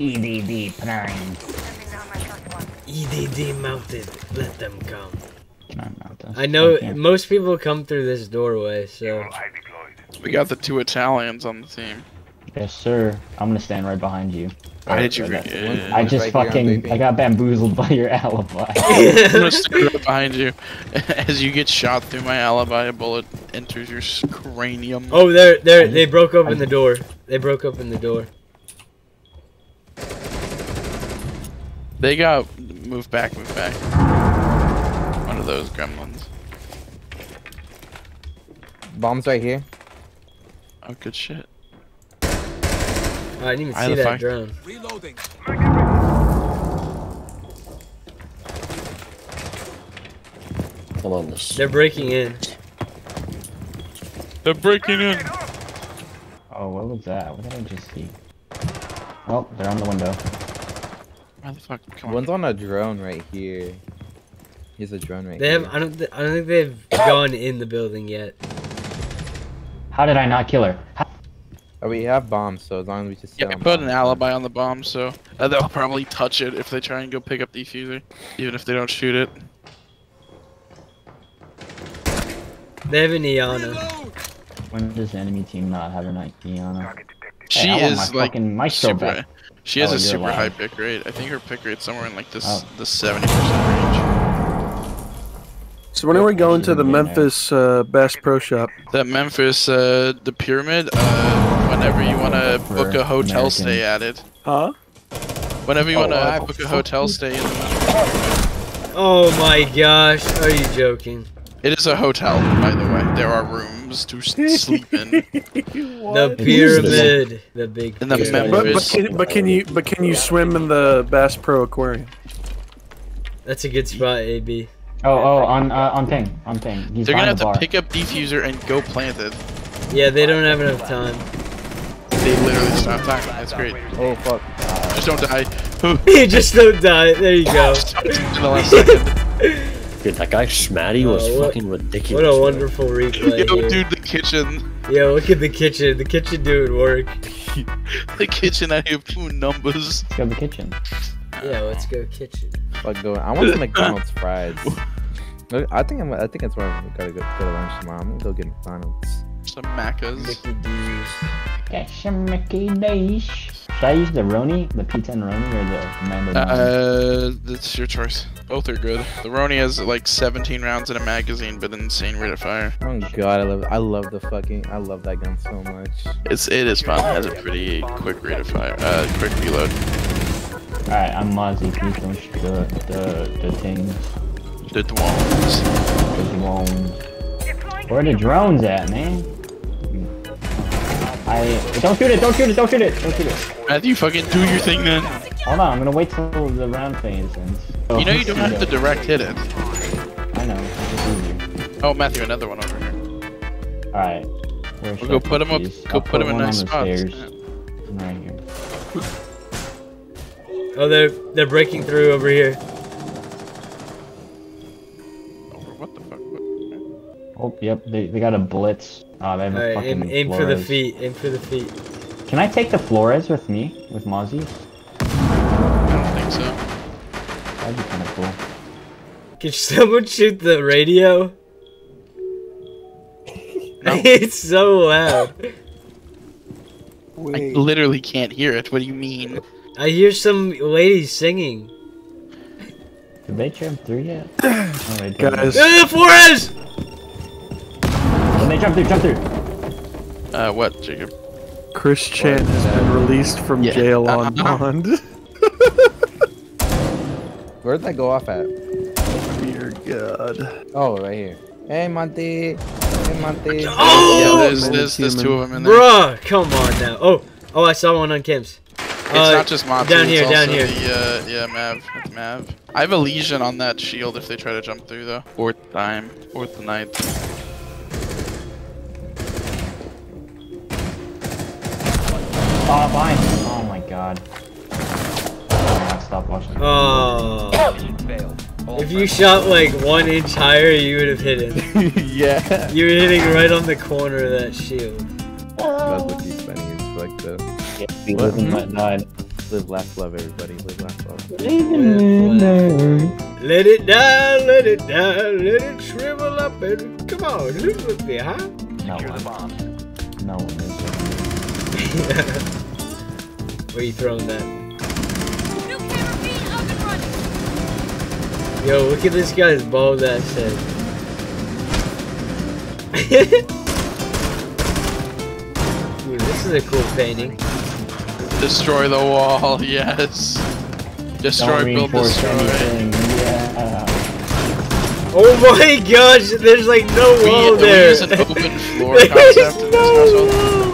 EDD prime. EDD E mounted. Let them come. Can I mount this? I know can't. most people come through this doorway, so We got the two Italians on the team. Yes, sir. I'm gonna stand right behind you. Why did you? Right uh, Yeah. I just right fucking BP. I got bamboozled by your alibi. I'm gonna stand right behind you. As you get shot through my alibi, a bullet enters your cranium. Oh, they're they're they broke open the door. They broke open the door. They got move back, move back. One of those gremlins. Bombs right here. Oh, good shit. Oh, I didn't even Eye see of the that fire. drone. Reloading. Come on, this. They're breaking in. They're breaking in. oh, what was that? What did I just see? Oh, they're on the window. Why the fuck? Come. One's on a drone right here. He's a drone right They have. I don't. Th- I don't think they've gone in the building yet. How did I not kill her? How- Oh, we have bombs, so as long as we just Yeah, sit put an alibi on the bomb, so uh, they'll probably touch it if they try and go pick up the diffuser, even if they don't shoot it. They have an Iana. Reload. When does the enemy team not have an Iana? She I want is my like fucking maestro super. back. She has Oh, a you're super high pick rate. I think her pick rate's somewhere in like this Oh. the seventy percent range. So when are we going to the Should've been there. Memphis uh, Bass Pro Shop? That Memphis, uh, the pyramid. Uh, whenever you want to book a hotel American. stay at it. Huh? Whenever you Oh, want to I- book a hotel stay in the Oh my gosh! Are you joking? It is a hotel, by the way. There are rooms to sleep in. The pyramid. The big. In the pyramid. But, but, Memphis. can, but can you but can you swim in the Bass Pro Aquarium? That's a good spot, AB. Oh, oh, on uh, on thing, on thing. He's They're gonna have the to bar. pick up defuser and go plant it. Yeah, they don't have enough time. They literally just don't have time. That's great. Oh fuck. Just don't die. you just don't die. There you go. in the last second. Dude, that guy Schmatty was Oh, what- fucking ridiculous. What a man. wonderful replay. Yo, here. dude, the kitchen. Yo, look at the kitchen. The kitchen doing work. The kitchen out here doing numbers. Let's go to the kitchen. Yeah, let's go kitchen. Fuck going. I want some McDonald's fries. Look, I think I'm. I think that's where I'm gonna go, go to lunch tomorrow. I'm gonna go get McDonald's. Some Maccas. Mickey D's. Get some Mickey D's. Should I use the Roni, the P10 Roni, or the Mando? Nine? Uh, that's your choice. Both are good. The Roni has like 17 rounds in a magazine, but an insane rate of fire. Oh god, I love. I love the fucking. I love that gun so much. It's it is fun. It has a pretty quick rate of fire. Uh, quick reload. Alright, I'm Mozzie. Please don't shoot the the the things, The drones. the drones. Where are the drones at, man? I don't shoot it! Don't shoot it! Don't shoot it! Don't shoot it! Matthew, fucking do your thing then. Hold on, I'm gonna wait till the round phase ends. You know you don't have to direct hit it. I know. It's easier. Oh, Matthew, another one over here. Alright. We'll go put him up. Go I'll put him in nice spots. Right here. Oh, they're they're breaking through over here. Oh, yep. They, they got a blitz. Oh, they have All a right, fucking aim, aim for the feet. Aim for the feet. Can I take the Flores with me? With Mozzie? I don't think so. That'd be kind of cool. Can someone shoot the radio? it's so loud. Wait. I literally can't hear it. What do you mean? I hear some ladies singing. Did they jump through yet? oh, they didn't. Guys, Ah, Flores! When jump through, jump through! Uh, what, Jacob? Chris Chan has been released from Yeah. jail on bond. Where'd that go off at? Dear God. Oh, right here. Hey, Monty. Hey, Monty. Yeah, Oh! there's, there's, there's two of them in there. Bruh, come on now. Oh, oh, I saw one on Kim's. It's Uh, not just Monty, down it's here, down also here. The, uh, yeah, Mav. It's Mav. I have a lesion on that shield if they try to jump through, though. Fourth time. Fourth night. Oh, behind! Oh my god. Oh, stop watching. Oh. If you shot like one inch higher, you would have hit him. yeah. You were hitting right on the corner of that shield. That's what he's funny as fuck though. He lived and let died. Live, laugh, love, everybody. Live, laugh, love. Let it die, let it die, let it shrivel up and come on, live with me, huh? No one. No one is. Where you throwing that? New camera feed up and running. Yo, look at this guy's bald ass head. Ooh, this is a cool painting. Destroy the wall, yes. Destroy, build, reinforce destroy. anything. Yeah. Oh my gosh, there's like no We, wall we there. use an open floor There's concept in this no household. wall.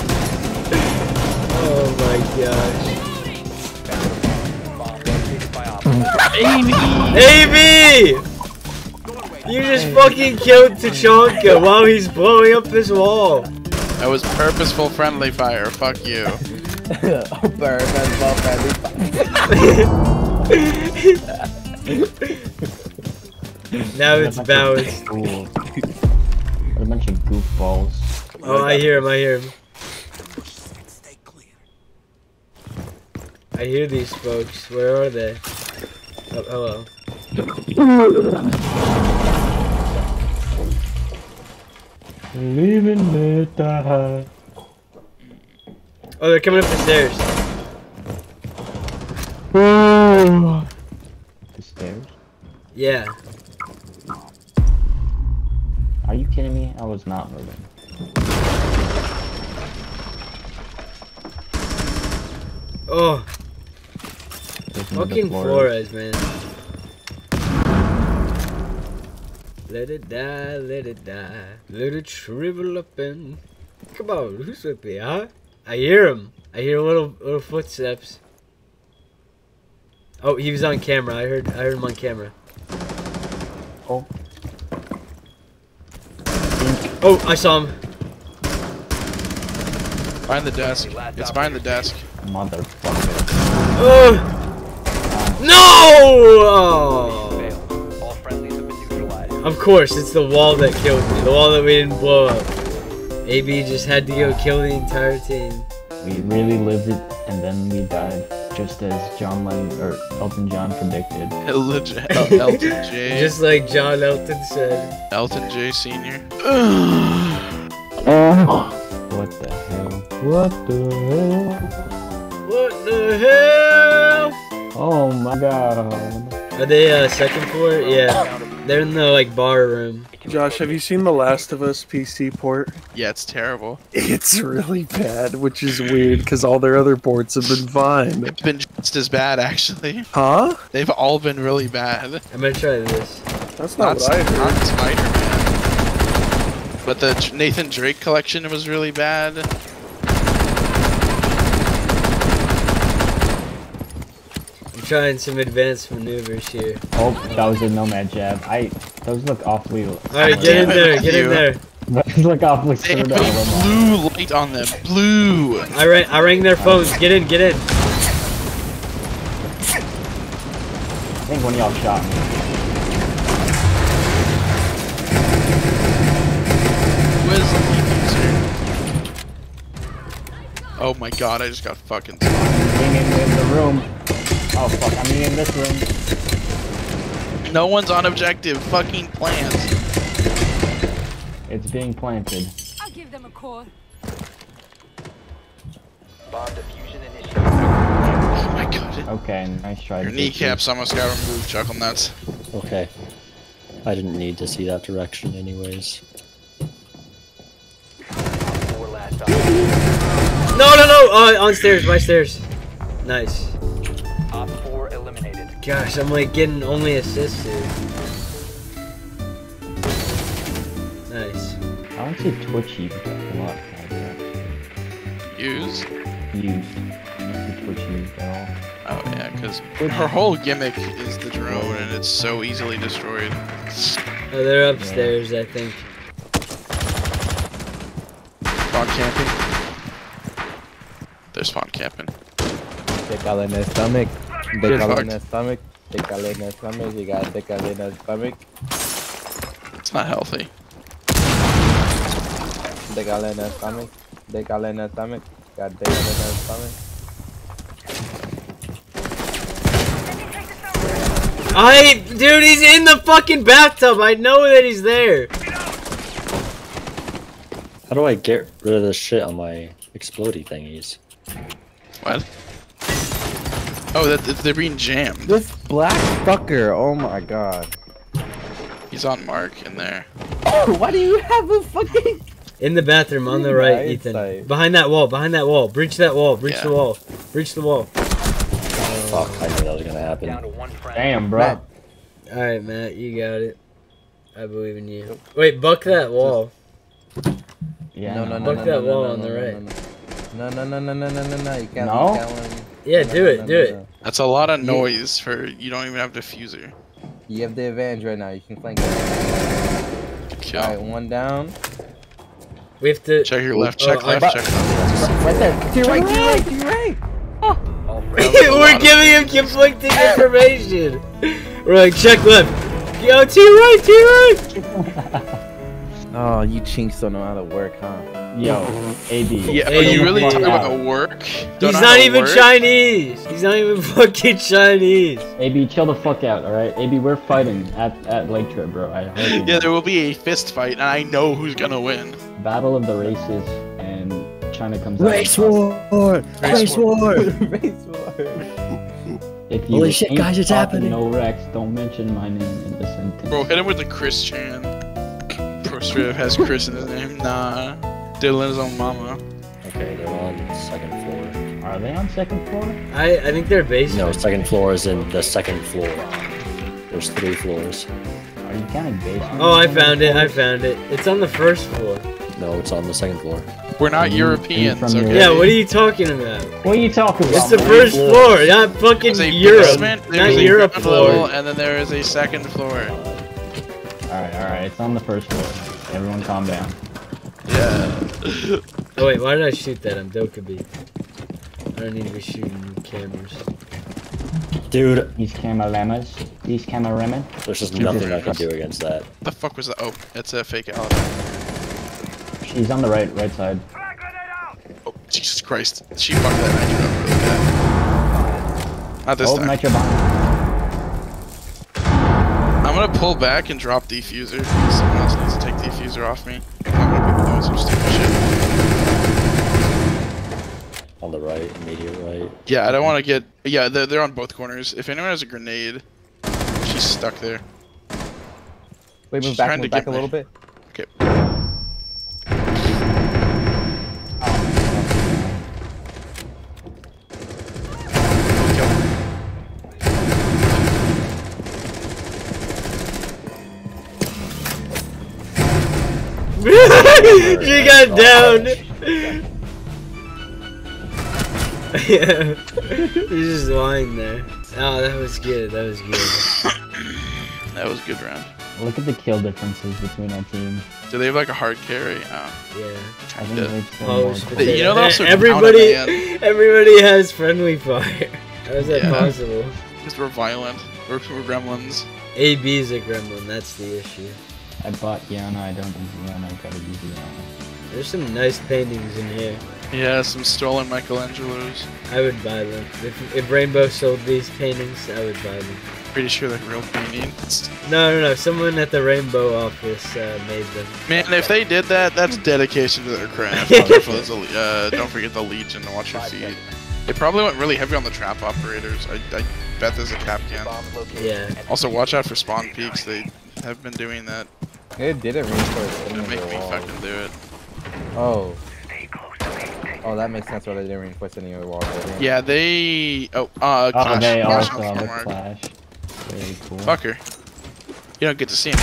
Oh my gosh. AB! You just fucking killed Tachanka while he's blowing up this wall. That was purposeful friendly fire. Fuck you. oh, bird, that's ball friendly. Now it's What a bunch balanced. fools. What a bunch of goofballs. Oh, I hear him, I hear him. I hear these folks. Where are they? Oh, hello. Leaving it die. Oh, they're coming up the stairs. The stairs? Yeah. Are you kidding me? I was not moving. Oh, Listen to the fucking Flores. Flores, man. Let it die, let it die. Let it shrivel up and... Come on, who's with me, huh? I hear him. I hear little little footsteps. Oh, he was on camera. I heard I heard him on camera. Oh. Oh, I saw him. Behind the desk. It's behind the desk. Motherfucker. Oh! No! Oh. All friendlies have been neutralized. Of course, it's the wall that killed me. The wall that we didn't blow up. AB just had to go kill the entire team. We really lived it, and then we died, just as John Lennon or Elton John predicted. Legit. El- Elton J. Just like John Elton said. Elton J. Senior. What the hell? What the hell? What the hell? Oh my god. Are they uh, second floor? Yeah. They're in the like bar room. Josh, have you seen The Last of Us PC port? Yeah, it's terrible. It's really bad, which is weird because all their other ports have been fine. It's been just as bad, actually. Huh? They've all been really bad. I'm gonna try this. That's not, Not, what I heard. not Spider-Man. But the Nathan Drake collection was really bad. Trying some advanced maneuvers here. Oh, that was a nomad jab. I those look awfully. Alright, get in there, get in there. Those look awfully They screwed put blue light on them. Blue. I rang, I rang their phones. Get in, get in. I think one of y'all shot me. The lead user? Oh my god, I just got fucking Being in, in the room. I'm in this room. No one's on objective. Fucking plant. It's being planted. I'll give them a call. Bomb diffusion initiated. Oh my god. Okay, nice try. Your Vicky. kneecaps almost got removed, Chuckle Nuts. Okay. I didn't need to see that direction anyways. Four last. No, no, no! Uh, on stairs, by stairs. Nice. Op 4 eliminated. Gosh, I'm like getting only assists here. Nice. I don't see Twitch used a lot. Used? Used. I don't see Twitch used at all. Oh yeah, because her whole gimmick is the drone and it's so easily destroyed. Oh, they're upstairs, I think. Spawn camping. They're spawn camping. Decal in the stomach. Decalate in the stomach. Decalate in the stomach. You got decalate in the stomach. It's not healthy. Decalate in the stomach. Decalate in the stomach. Got decalate in the stomach. I, dude, he's in the fucking bathtub. I know that he's there. How do I get rid of the shit on my explodey thingies? What? Oh, that that- they're being jammed. This black fucker. Oh my god. He's on mark in there. Oh, why do you have a fucking? In the bathroom on the Yeah, right, it's Ethan. like- Behind that wall. Behind that wall. Breach that wall. Breach Yeah. the wall. Breach the wall. Fuck, I knew that was gonna happen. Down to one. Damn, bro. Matt. All right, Matt, you got it. I believe in you. Wait, buck that wall. Yeah. No, no, no, Buck no, that no, wall no, on no, the no, right. No, no, no, no, no, no, no, no. You can't. No? You can't Yeah, no, do no, it. no, Do it. That's a lot of noise for you don't even have diffuser. You have the advantage right now. You can flank it. Kill. Alright, one down. We have to. Check your left, Oh, check I- left, check left. Right there. To your right. To your right. To your right. Oh. Oh, All friendly. That was a lot We're giving him conflicting information. We're like, check left. Yo, to your right, to your right. Oh, you chinks don't know how to work, huh? Yo, AB. Yeah, Hey, but oh, you really fuck talk out. about work? Don't He's not even work? Chinese. He's not even fucking Chinese. AB, chill the fuck out, alright? AB, we're fighting at, at Lake Trip, bro. I Yeah, know. there will be a fist fight, and I know who's gonna win. Battle of the races, and China comes out. Race war! Race war! Race war. If you Holy shit, guys, it's happening. No Rex, don't mention my name in the sentence. Bro, hit him with the Chris Chan. Pro straight has Chris in his name. Nah. Dylan's own mama. Okay, they're on second floor. Are they on second floor? I, I think they're basement. No, second floor is in the second floor. There's three floors. Are you counting basement? Oh, I found it. I found it. It's on the first floor. No, it's on the second floor. We're not Mm, Europeans, from okay? Yeah, what are you talking about? What are you talking about? It's the first floor, not fucking There's Europe. basement, Not there's a Europe floor. and then there is a second floor. Alright, alright, it's on the first floor. Everyone calm down. Yeah. Oh wait, why did I shoot that? I'm Dokkaebi. I don't need to be shooting cameras. Dude, These cameramas, these cameramen. there's just Jesus nothing I can do against that. the fuck was that? Oh, it's a fake alibi. She's on the right, right side. Oh, Jesus Christ. She fucked that nitro up really bad. Not this oh, time. nitro bomb. I'm gonna pull back and drop defuser. Someone else needs to take defuser off me. I'm gonna be doing some stupid shit. On the right, immediate right. Yeah, I don't want to get. Yeah, they're, they're on both corners. If anyone has a grenade, she's stuck there. Wait, move She's back, trying to move back get a me. little bit. Okay. She got down. yeah, he's just lying there. Oh, that was good. That was good. That was a good round. Look at the kill differences between our teams. Do they have like a hard carry? Oh, Yeah. I kind think of. they've still Oh, more You know they also everybody, everybody has friendly fire. How is that Yeah. possible? Because we're violent. We're, we're gremlins. AB is a gremlin. That's the issue. I bought Iana, I don't use Iana, I gotta use Iana. There's some nice paintings in here. Yeah, some stolen Michelangelos. I would buy them. If, if Rainbow sold these paintings, I would buy them. Pretty sure they're real paintings. No, no, no. Someone at the Rainbow office uh, made them. Man, if they did that, that's dedication to their craft. Wonderful as a le- uh, don't forget the Legion to watch your feet. They probably went really heavy on the trap operators. I, I bet there's a Kapkan. Yeah. Also, watch out for spawn peaks. They have been doing that. It didn't reinforce any They make me walls. fucking do it. Oh. Oh, that makes sense why they didn't reinforce any of the walls. Yeah, they. Oh, uh, Oh, Clash. they Clash also have a clash. Very cool. Fucker. You don't get to see him.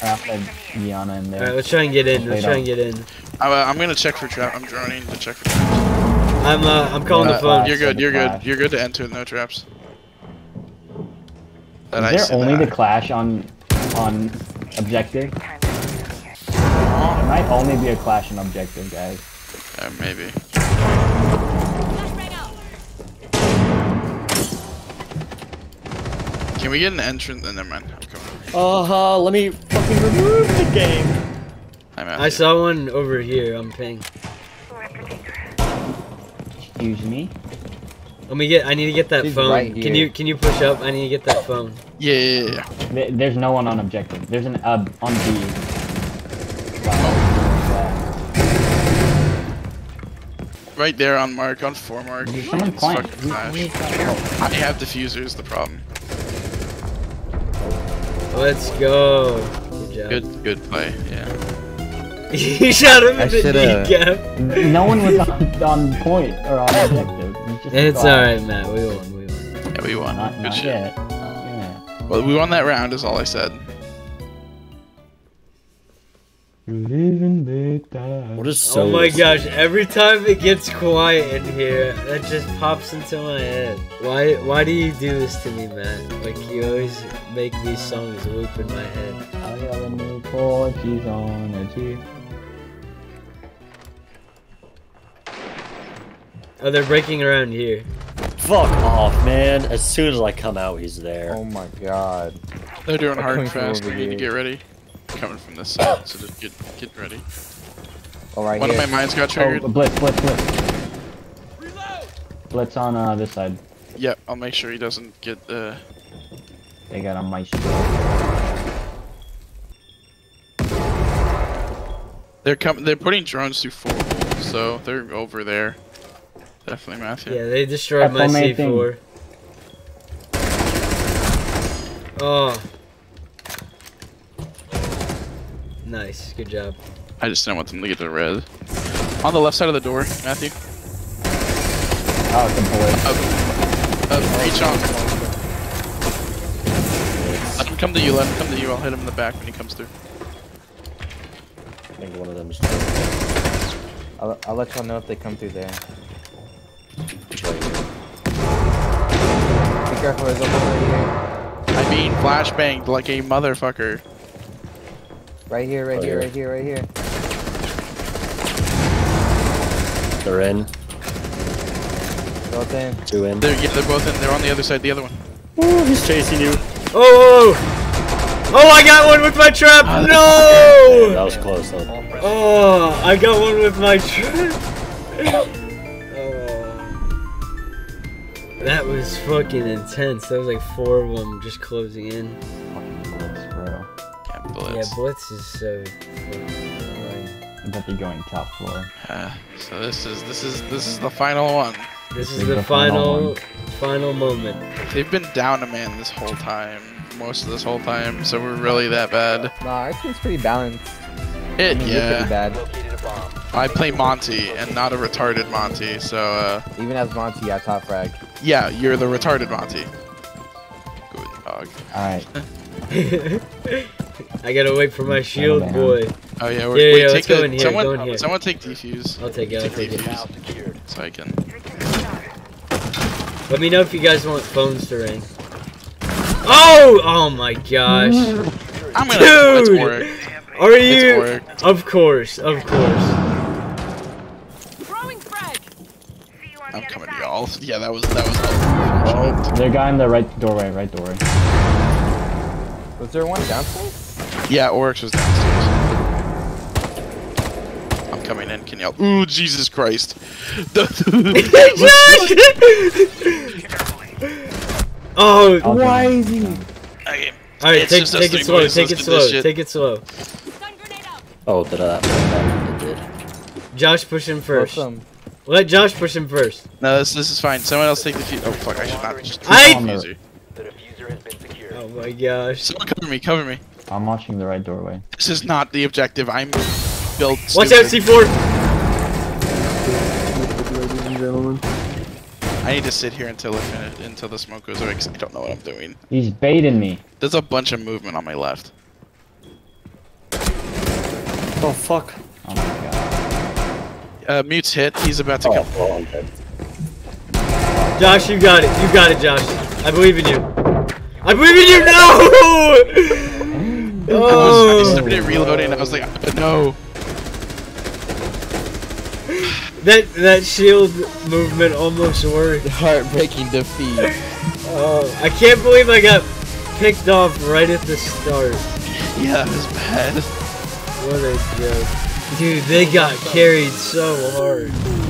I had Iana in there. Alright, let's try and get in. Let's try and get in. I'm, uh, I'm gonna check for trap. I'm droning to check for traps. I'm uh, I'm calling the Uh, phone. You're good. You're good. You're good to enter. No traps. That Is I there said only that. the clash on on objective? It might only be a clash on objective, guys. Uh, maybe. Flash rang out. Can we get an entrance? Uh, never mind. I'm coming. Uh-huh, let me fucking remove the game. I'm out. I here. saw one over here I'm ping. Excuse me. Let me get. I need to get that She's phone. right can you can you push up? I need to get that phone. Yeah, yeah, yeah, yeah. Th- There's no one on objective. There's an uh, on B. Right there on mark, on four mark. Someone It's playing. fucking Who- smash. who's that? I have diffusers, the problem. Let's go. Good job. Good, good play. Yeah. you shot him I in the shoulda- kneecap. No one was on, on point or on objective. It's just It's alright, Matt. We won. We won. Yeah, we won. Not, good not shit. yet. Not yet. Well, we won that round, is all I said. What is oh so? oh my gosh! Every time it gets quiet in here, that just pops into my head. Why? Why do you do this to me, Matt? Like you always make these songs loop in my head. I got a new Portuguese on a Jeep. Oh, they're breaking around here. Fuck off, man! As soon as I come out, he's there. Oh my god. They're doing hard and fast. We over need to get ready. Coming from this side, so just get get ready. Oh, right One here. of my mines got triggered. Oh, blitz, blitz, blitz. Blitz on uh, this side. Yep, I'll make sure he doesn't get uh They got a maestro. They're coming. They're putting drones through four so they're over there. Definitely, Matthew. Yeah, they destroyed my FMA. C4. Oh. Nice, good job. I just didn't want them to get to red. On the left side of the door, Matthew. Oh, it's a blitz. Up, up, reach on. Let him come to you. Let him come to you. I'll hit him in the back when he comes through. I think one of them's I'll, I'll let y'all know if they come through there. Right here. Be careful, there's a hole right here. I'm being flashbanged like a motherfucker. Right here, right Oh, here, yeah. right here, right here. They're in. Both in. Two in. They're yeah, they're both in. They're on the other side. The other one. Ooh, he's chasing you. Oh! Oh, oh, oh. oh I got one with my trap! Ah, that No! was close though. Oh, I got one with my trap. That was fucking intense. That was like four of them just closing in. Blitz, bro. Yeah, Yeah. Blitz is so fucking annoying. I bet they're going top floor. Uh, so this is this is this is the final one. This is is the the final final, final moment. They've been down a man this whole time, most of this whole time. So we're really that bad. Nah, our team's pretty balanced. I It mean, you're pretty yeah. bad. Located a bomb. I play Monty and not a retarded Monty. So uh, Even as Monty, I top frag. Yeah, you're the retarded Monty. Good dog. Alright. I gotta wait for my shield down. boy. Oh yeah, we're, Yeah, wait, yeah, take let's go the- in here, Someone, go in here. someone take defuse. I'll take it, I'll Take take it. Defuse, secured. so I can. Let me know if you guys want phones to ring. Oh! Oh my gosh. I'm gonna. It's Dude! work. Are It's you? work. Of course, of course. Throwing frag. I'm coming. Yeah, that was that was. Oh, their guy in the right doorway, right doorway. Was there one downstairs? Yeah, Oryx was downstairs. I'm coming in. Can y'all? Ooh, Jesus Christ! oh, I'll Why is he? Okay. alright, It's take, just us take it slow, take it slow, take it slow. Stun grenade out. Oh, did I? That did. Josh, push him first. Both Let Josh push him first. No, this this is fine. Someone else take the fuse. Oh fuck! I should not. Just I- the diffuser. The diffuser has been secured. Oh my gosh. Someone cover me. Cover me. I'm watching the right doorway. This is not the objective. I'm built. Watch out. C4! Ladies and gentlemen. I need to sit here until it finish, until the smoke goes away because I don't know what I'm doing. He's baiting me. There's a bunch of movement on my left. Oh fuck. Oh my god. Uh, mute's hit. He's about to Oh, come. well, I'm. Josh, you got it. You got it, Josh. I believe in you. I believe in you. No! I, was, I Oh, started reloading. I was like, no. that that shield movement almost worked. Heartbreaking defeat. Oh, I can't believe I got picked off right at the start. Yeah, that was bad. What a joke. Dude, they got carried so hard.